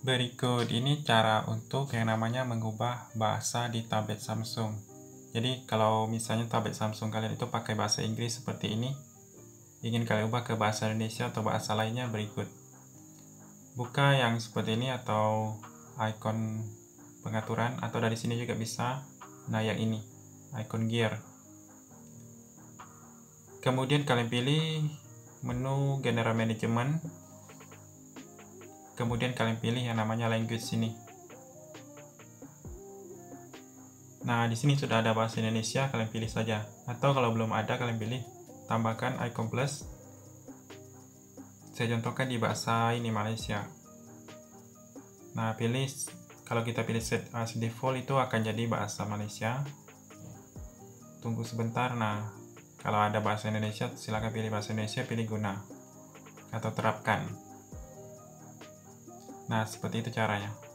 Berikut ini cara untuk yang namanya mengubah bahasa di tablet Samsung. Jadi kalau misalnya tablet Samsung kalian itu pakai bahasa Inggris seperti ini, ingin kalian ubah ke bahasa Indonesia atau bahasa lainnya berikut. Buka yang seperti ini atau icon pengaturan atau dari sini juga bisa. Nah yang ini, icon gear. Kemudian kalian pilih menu General Management kemudian kalian pilih yang namanya language sini. Nah, di sini sudah ada bahasa Indonesia, kalian pilih saja. Atau kalau belum ada, kalian pilih tambahkan icon plus. Saya contohkan di bahasa ini Malaysia. Nah, pilih kalau kita pilih set as default itu akan jadi bahasa Malaysia. Tunggu sebentar. Nah, kalau ada bahasa Indonesia, silakan pilih bahasa Indonesia, pilih guna atau terapkan. Nah, seperti itu caranya.